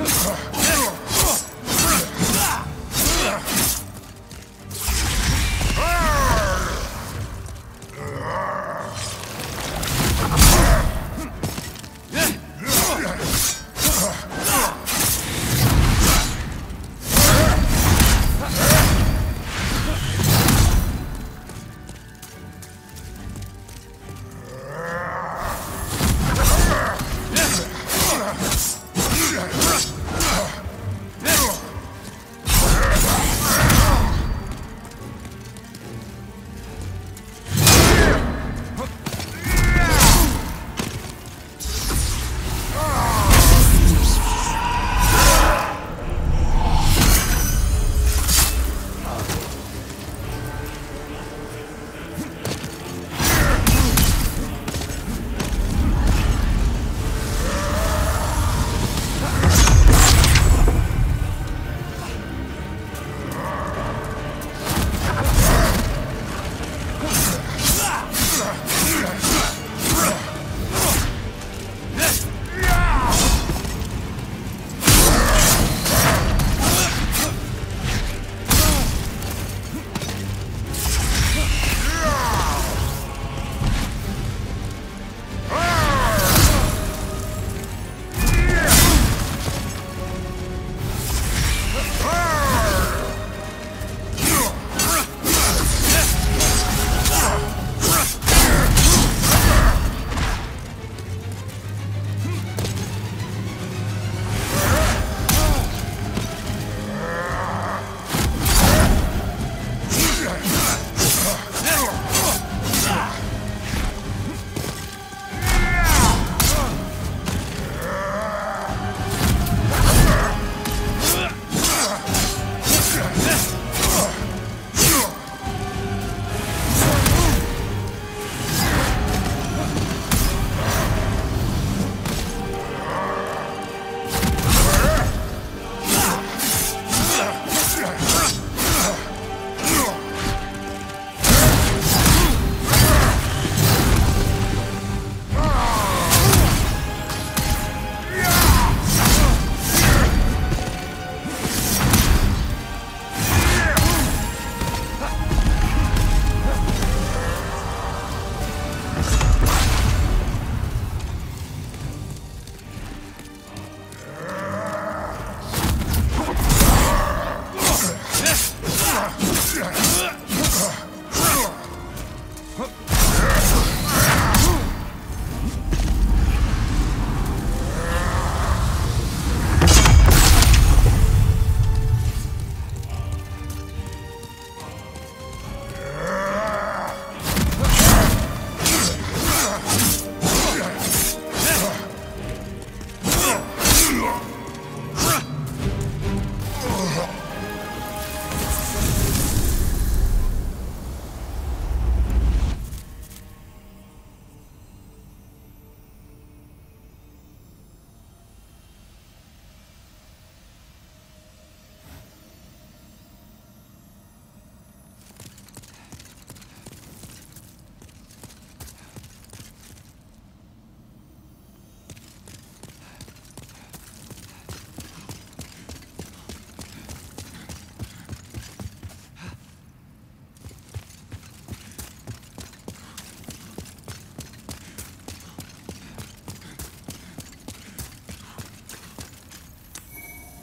Huh?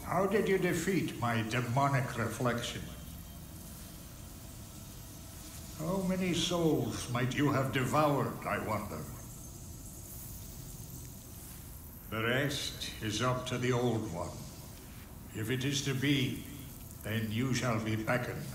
How did you defeat my demonic reflection? How many souls might you have devoured, I wonder? The rest is up to the Old One. If it is to be, then you shall be beckoned.